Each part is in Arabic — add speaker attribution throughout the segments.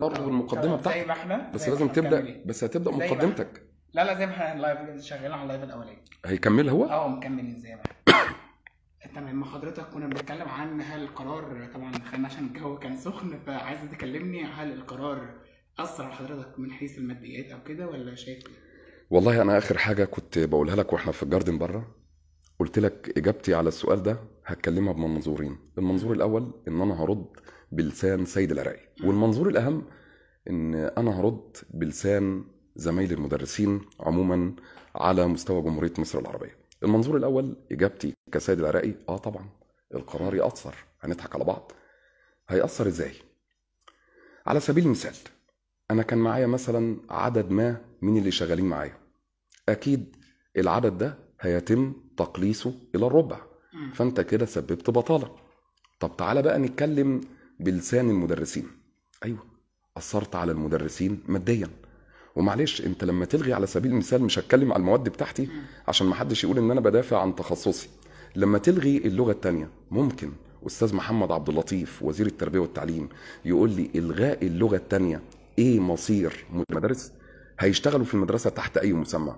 Speaker 1: برضه بالمقدمة
Speaker 2: زي
Speaker 1: بتاعتك.
Speaker 2: ما إحنا
Speaker 1: بس
Speaker 2: زي
Speaker 1: لازم
Speaker 2: تبدأ.
Speaker 1: بس هتبدأ
Speaker 2: زي ما
Speaker 1: مقدمتك.
Speaker 2: لا لا زي ما إحنا ال live شغالين على ال live الأولاني.
Speaker 1: هيكمل هو؟
Speaker 2: آه مكملين زي ما تمام ما حضرتك كنا بنتكلم عن هل القرار طبعا خلينا عشان الجو كان سخن فعايز تكلمني هل القرار أثر على حضرتك من حيث الماديات أو كده ولا شايف إيه؟
Speaker 1: والله أنا آخر حاجة كنت بقولها لك وإحنا في ال garden بره قلت لك إجابتي على السؤال ده هتكلمها بمنظورين. المنظور الأول إن أنا هرد بلسان سيد العراقي والمنظور الأهم إن أنا هرد بلسان زمايلي المدرسين عموما على مستوى جمهورية مصر العربية. المنظور الأول إجابتي كسيد العراقي آه طبعا القرار يأثر هنضحك على بعض. هيأثر إزاي؟ على سبيل المثال أنا كان معايا مثلا عدد ما من اللي شغالين معايا. أكيد العدد ده هيتم تقليصه إلى الربع. فأنت كده سببت بطالة. طب تعالى بقى نتكلم بلسان المدرسين. أيوه أثرت على المدرسين ماديا. ومعلش أنت لما تلغي على سبيل المثال مش هتكلم على المواد بتاعتي عشان ما حدش يقول إن أنا بدافع عن تخصصي. لما تلغي اللغة الثانية ممكن أستاذ محمد عبد اللطيف وزير التربية والتعليم يقول لي إلغاء اللغة الثانية إيه مصير المدارس هيشتغلوا في المدرسة تحت أي مسمى؟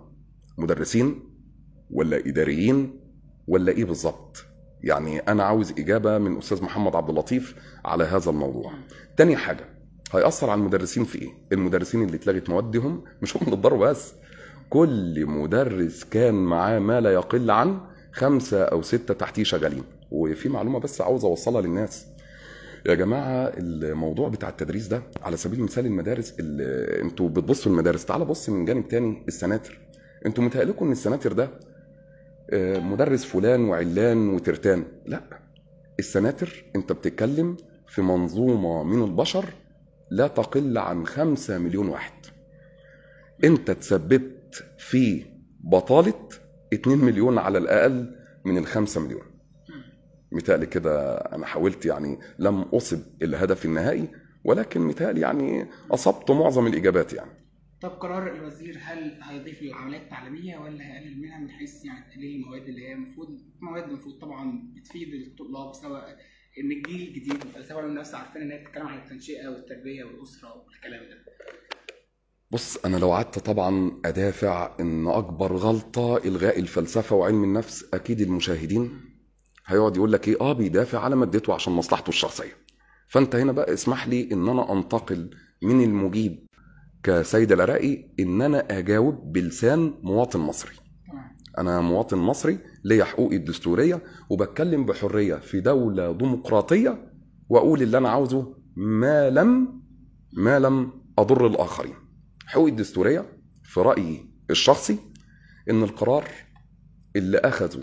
Speaker 1: مدرسين ولا إداريين ولا إيه بالظبط؟ يعني أنا عاوز إجابة من أستاذ محمد عبد اللطيف على هذا الموضوع. تاني حاجة هيأثر على المدرسين في إيه؟ المدرسين اللي اتلغت موادهم؟ مش هم اللي بس. كل مدرس كان معاه ما لا يقل عن خمسة أو ستة تحتيه شغالين. وفي معلومة بس عاوز أوصلها للناس. يا جماعة الموضوع بتاع التدريس ده على سبيل المثال المدارس أنتوا بتبصوا المدارس. تعال بص من جانب تاني السناتر. أنتوا متهيألكم إن السناتر ده مدرس فلان وعلان وترتان. لا السناتر انت بتتكلم في منظومة من البشر لا تقل عن خمسة مليون واحد. انت تسببت في بطالة 2 مليون على الأقل من الخمسة مليون. متهيألي كده أنا حاولت يعني لم أصب الهدف النهائي ولكن متهيألي يعني أصبت معظم الإجابات يعني.
Speaker 2: طب قرار الوزير هل هيضيف للعمليات التعليمية ولا هيقلل منها من حيث يعني تقليل المواد اللي هي المفروض مواد المفروض طبعا بتفيد الطلاب سواء إن الجيل الجديد الفلسفه والنفس عارفين ان هي بتتكلم عن التنشئة والتربية والأسرة والكلام ده.
Speaker 1: بص أنا لو قعدت طبعا أدافع إن أكبر غلطة إلغاء الفلسفة وعلم النفس أكيد المشاهدين هيقعد يقول لك إيه؟ آه بيدافع على مادته عشان مصلحته الشخصية. فأنت هنا بقى اسمح لي إن أنا أنتقل من المجيب كسيد العراقي إن أنا أجاوب بلسان مواطن مصري. أنا مواطن مصري ليا حقوقي الدستورية وبتكلم بحرية في دولة ديمقراطية وأقول اللي أنا عاوزه ما لم ما لم أضر الآخرين. حقوقي الدستورية في رأيي الشخصي إن القرار اللي أخذه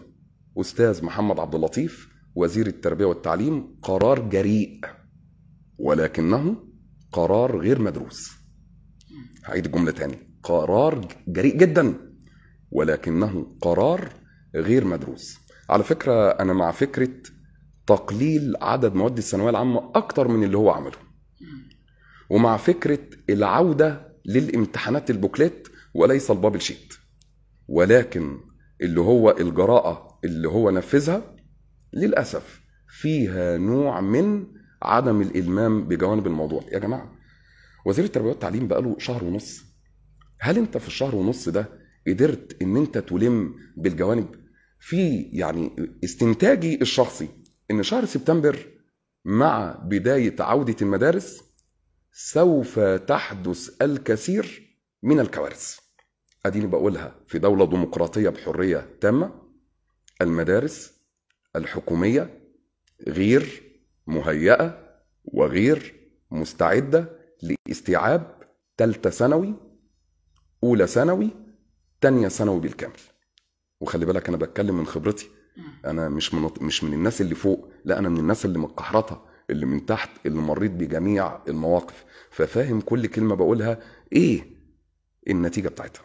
Speaker 1: أستاذ محمد عبد اللطيف وزير التربية والتعليم قرار جريء ولكنه قرار غير مدروس. هعيد الجملة تاني. قرار جريء جدا ولكنه قرار غير مدروس. على فكرة أنا مع فكرة تقليل عدد مواد الثانوية العامة أكتر من اللي هو عمله. ومع فكرة العودة للامتحانات ال booklet وليس ال bubble sheet. ولكن اللي هو الجراءة اللي هو نفذها للأسف فيها نوع من عدم الإلمام بجوانب الموضوع. يا جماعة وزير التربية والتعليم بقاله شهر ونص. هل انت في الشهر ونص ده قدرت ان انت تلم بالجوانب؟ في يعني استنتاجي الشخصي ان شهر سبتمبر مع بداية عودة المدارس سوف تحدث الكثير من الكوارث. اديني بقولها في دولة ديمقراطية بحرية تامة. المدارس الحكومية غير مهيئة وغير مستعدة لاستيعاب تالتة ثانوي أولى ثانوي تانية ثانوي بالكامل. وخلي بالك أنا بتكلم من خبرتي. أنا مش من مش من الناس اللي فوق لا أنا من الناس اللي متكحرطة اللي من تحت اللي مريت بجميع المواقف. ففاهم كل كلمة بقولها إيه النتيجة بتاعتها.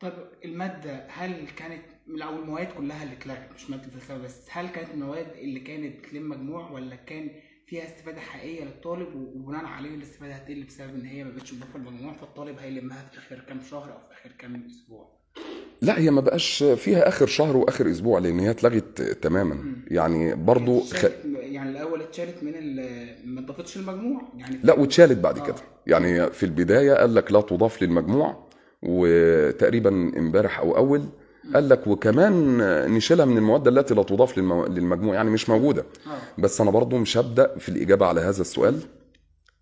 Speaker 2: طب المادة هل كانت أو المواد كلها اللي اتلغت مش مادة الفلسفة بس هل كانت المواد اللي كانت بتلم مجموع ولا كان فيها استفادة حقيقية للطالب وبناء عليه الاستفادة هتقل بسبب إن هي ما بقتش مضافة للمجموع فالطالب هيلمها في آخر كام شهر أو في آخر كام أسبوع؟
Speaker 1: لا هي ما بقاش فيها آخر شهر وآخر أسبوع لأن هي اتلغت تماما يعني برضو خ...
Speaker 2: اتشالت- يعني الأول اتشالت من ال ما اتضافتش المجموع يعني
Speaker 1: لا واتشالت بعد
Speaker 2: آه.
Speaker 1: كده يعني في البداية قال لك لا تضاف للمجموع وتقريبا امبارح أو أول قال لك وكمان نشيلها من المواد التي لا تضاف للمو- للمجموع يعني مش موجودة.
Speaker 2: آه.
Speaker 1: بس أنا برضو مش هبدا في الإجابة على هذا السؤال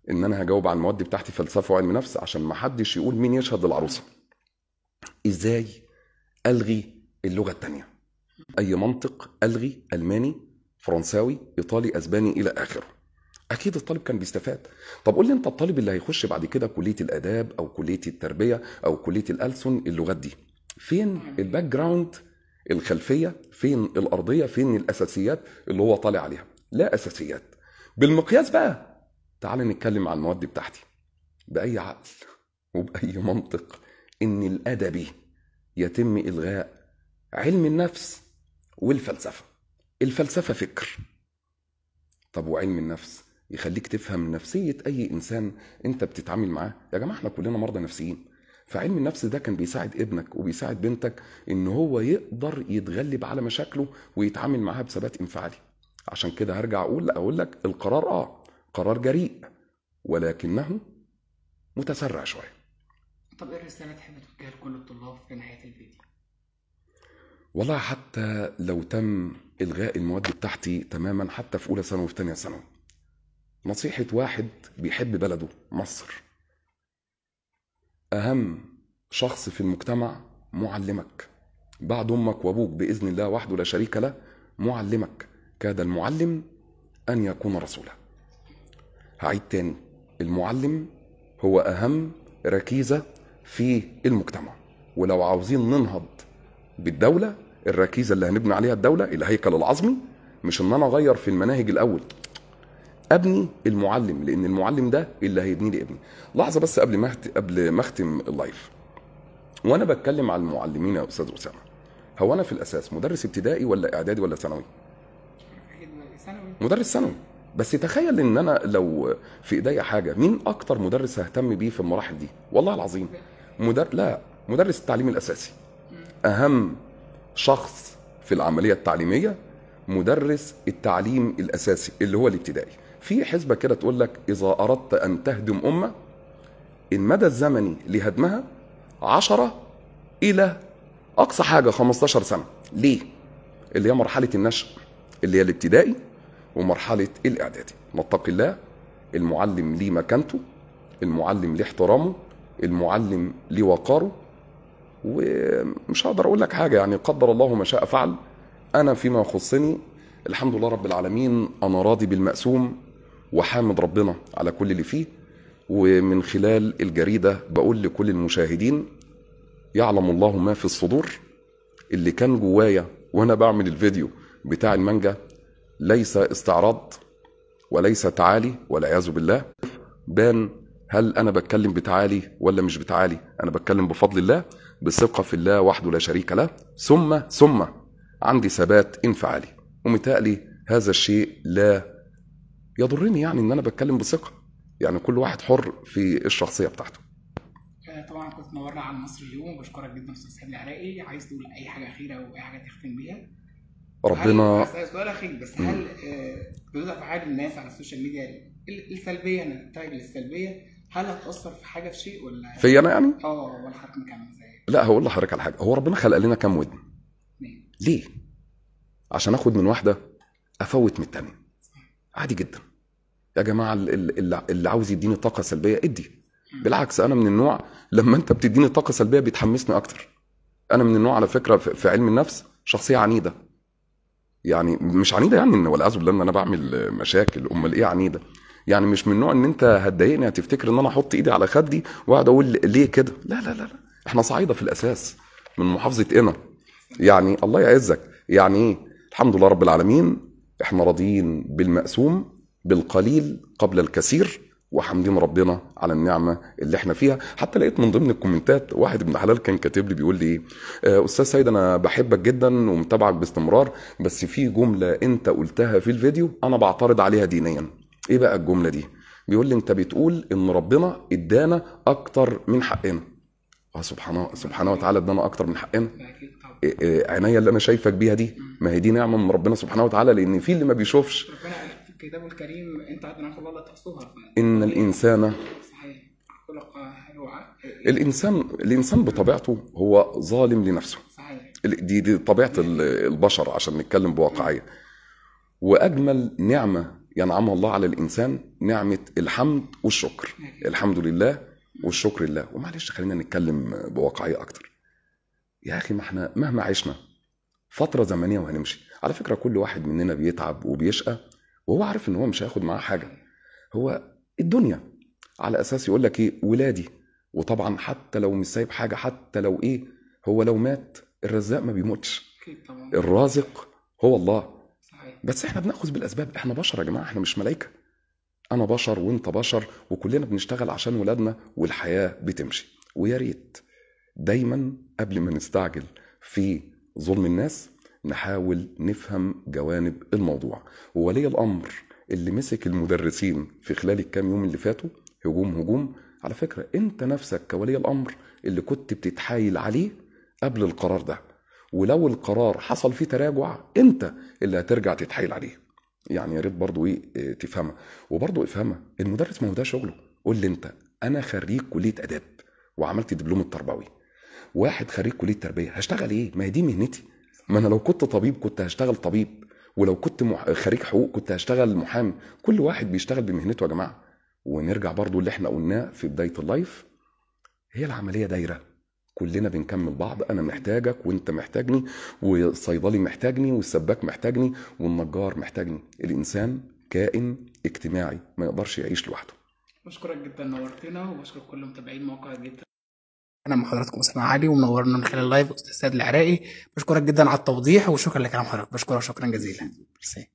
Speaker 1: إن أنا هجاوب على المواد بتاعتي فلسفة وعلم نفس عشان ما حدش يقول مين يشهد للعروسه إزاي ألغي اللغة الثانية أي منطق ألغي ألماني فرنساوي إيطالي أسباني إلى آخره. أكيد الطالب كان بيستفاد. طب قول لي أنت الطالب اللي هيخش بعد كده كلية الآداب أو كلية التربية أو كلية الألسن اللغات دي فين ال background الخلفية فين الأرضية فين الأساسيات اللي هو طالع عليها. لا أساسيات. بالمقياس بقى تعال نتكلم عن المواد بتاعتي. بأي عقل وبأي منطق إن الادبي يتم إلغاء علم النفس والفلسفة. الفلسفة فكر. طب وعلم النفس يخليك تفهم نفسية أي إنسان أنت بتتعامل معاه؟ يا جماعة إحنا كلنا مرضى نفسيين. فعلم النفس ده كان بيساعد ابنك وبيساعد بنتك إن هو يقدر يتغلب على مشاكله ويتعامل معاها بثبات انفعالي. عشان كده هرجع أقول أقول لك القرار آه قرار جريء ولكنه متسرع شوية.
Speaker 2: طب إيه الرسالة تحب توجهها لكل الطلاب في نهاية الفيديو؟
Speaker 1: والله حتى لو تم إلغاء المواد بتاعتي تماما حتى في أولى ثانوي وفي ثانية ثانوي. نصيحة واحد بيحب بلده مصر. أهم شخص في المجتمع معلمك. بعد أمك وأبوك بإذن الله وحده لا شريك له معلمك. كاد المعلم أن يكون رسولا. هعيد تاني. المعلم هو أهم ركيزة في المجتمع. ولو عاوزين ننهض بالدولة الركيزة اللي هنبني عليها الدولة الهيكل العظمي مش إن أنا أغير في المناهج الأول. ابني المعلم لأن المعلم ده اللي هيبني لي ابني. لحظة بس قبل ما قبل ما اختم اللايف. وأنا بتكلم على المعلمين يا أستاذ أسامة. هو أنا في الأساس مدرس ابتدائي ولا إعدادي ولا ثانوي؟ مدرس ثانوي. بس تخيل إن أنا لو في إيديا حاجة مين أكتر مدرس ههتم بيه في المراحل دي؟ والله العظيم. مدر... لا مدرس التعليم الأساسي. أهم شخص في العملية التعليمية مدرس التعليم الأساسي اللي هو الابتدائي. في حسبة كده تقول لك إذا أردت أن تهدم أمة المدى الزمني لهدمها عشرة إلى أقصى حاجة 15 سنة. ليه؟ اللي هي مرحلة النشأ اللي هي الابتدائي ومرحلة الإعدادي. نتقي الله المعلم ليه مكانته المعلم ليه احترامه المعلم ليه وقاره. ومش هقدر أقول لك حاجة يعني قدر الله ما شاء فعل. أنا فيما يخصني الحمد لله رب العالمين أنا راضي بالمقسوم وحامد ربنا على كل اللي فيه. ومن خلال الجريدة بقول لكل المشاهدين يعلم الله ما في الصدور. اللي كان جوايا وأنا بعمل الفيديو بتاع المانجا ليس استعراض وليس تعالي والعياذ بالله. بان هل أنا بتكلم بتعالي ولا مش بتعالي؟ أنا بتكلم بفضل الله بثقة في الله وحده لا شريك له. ثم ثم عندي ثبات انفعالي ومتهيألي هذا الشيء لا يضرني يعني إن أنا بتكلم بثقة. يعني كل واحد حر في الشخصية بتاعته.
Speaker 2: آه، طبعا كنت منورنا على مصر اليوم وبشكرك جدا أستاذ سامي العراقي. عايز تقول أي حاجة أخيرة أو أي حاجة تختم بيها؟
Speaker 1: ربنا
Speaker 2: سؤال أخير بس هل آه، ردود افعال الناس على ال social media ال- السلبية أنا السلبيه هل هتأثر في حاجة في شيء ولا؟
Speaker 1: في أنا يعني؟
Speaker 2: آه ولا حضرتك مكمل زي؟
Speaker 1: لا هقول لحضرتك على حاجة. هو ربنا خلق لنا كام ودن؟ ليه؟ عشان آخد من واحدة أفوت من التانية. عادي جدا. يا جماعة ال- ال- اللي عاوز يديني طاقة سلبية ادي. بالعكس أنا من النوع لما أنت بتديني طاقة سلبية بتحمسني أكتر. أنا من النوع على فكرة في علم النفس شخصية عنيدة. يعني مش عنيدة يعني إن والعياذ بالله إن أنا بعمل مشاكل أمال إيه عنيدة؟ يعني مش من النوع إن أنت هتضايقني هتفتكر إن أنا أحط إيدي على خدي وأقعد أقول ليه كده؟ لا لا لا إحنا صعيده في الأساس من محافظة قنا يعني الله يعزك. يعني إيه؟ الحمد لله رب العالمين إحنا راضيين بالمقسوم بالقليل قبل الكثير وحامدين ربنا على النعمة اللي إحنا فيها. حتى لقيت من ضمن الكومنتات واحد ابن حلال كان كاتب لي بيقول لي إيه آه، أستاذ سيد أنا بحبك جدا ومتابعك باستمرار بس في جملة أنت قلتها في الفيديو أنا بعترض عليها دينيا. إيه بقى الجملة دي؟ بيقول لي أنت بتقول إن ربنا إدانا أكتر من حقنا. آه سبحانه سبحانه وتعالى إدانا أكتر من حقنا. إيه إيه عينيا اللي أنا شايفك بيها دي ما هي دي نعمة من ربنا سبحانه وتعالى لأن في اللي ما بيشوفش.
Speaker 2: كتابه الكريم انت عدنا الله لا تحصوها.
Speaker 1: إن الانسان
Speaker 2: صحيح.
Speaker 1: الانسان الإنسان بطبيعته هو ظالم لنفسه.
Speaker 2: صحيح.
Speaker 1: دي دي طبيعة ال- البشر عشان نتكلم بواقعية. وأجمل نعمة ينعمها الله على الإنسان نعمة الحمد والشكر. الحمد لله والشكر لله. ومعلش خلينا نتكلم بواقعية أكتر. يا أخي ما إحنا مهما عشنا فترة زمنية وهنمشي. على فكرة كل واحد مننا بيتعب وبيشقى. وهو عارف إن هو مش هياخد معاه حاجة. هو الدنيا على أساس يقول لك إيه؟ ولادي. وطبعا حتى لو مش سايب حاجة حتى لو إيه؟ هو لو مات الرزاق ما بيموتش. الرازق هو الله.
Speaker 2: صحيح.
Speaker 1: بس إحنا بنأخذ بالأسباب. إحنا بشر يا جماعة إحنا مش ملائكه أنا بشر وأنت بشر وكلنا بنشتغل عشان ولادنا والحياة بتمشي. ويا ريت دايما قبل ما نستعجل في ظلم الناس نحاول نفهم جوانب الموضوع. وولي الأمر اللي مسك المدرسين في خلال الكام يوم اللي فاتوا هجوم هجوم. على فكرة أنت نفسك كولي الأمر اللي كنت بتتحايل عليه قبل القرار ده. ولو القرار حصل فيه تراجع أنت اللي هترجع تتحايل عليه. يعني يا ريت برضه إيه إيه، تفهمها. وبرضه افهمها المدرس ما هو ده شغله. قول لي أنت أنا خريج كلية آداب وعملت دبلوم التربوي. واحد خريج كلية تربية هشتغل إيه؟ ما هي دي مهنتي. ما أنا لو كنت طبيب كنت هشتغل طبيب ولو كنت. خريج حقوق كنت هشتغل محامي. كل واحد بيشتغل بمهنته يا جماعة. ونرجع برضو اللي إحنا قلناه في بداية ال live هي العملية دايرة. كلنا بنكمل بعض. أنا محتاجك وأنت محتاجني والصيدلي محتاجني والسباك محتاجني والنجار محتاجني. الإنسان كائن اجتماعي ما يقدرش يعيش لوحده.
Speaker 2: بشكرك جدا نورتنا وبشكر كل متابعين موقع جدا. أنا مع حضراتكم أسامة علي ومنورنا من خلال ال live أستاذ سيد العراقي. بشكرك جدا على التوضيح وشكرا لكلام حضرتك. بشكرك شكرا جزيلا. ميرسي.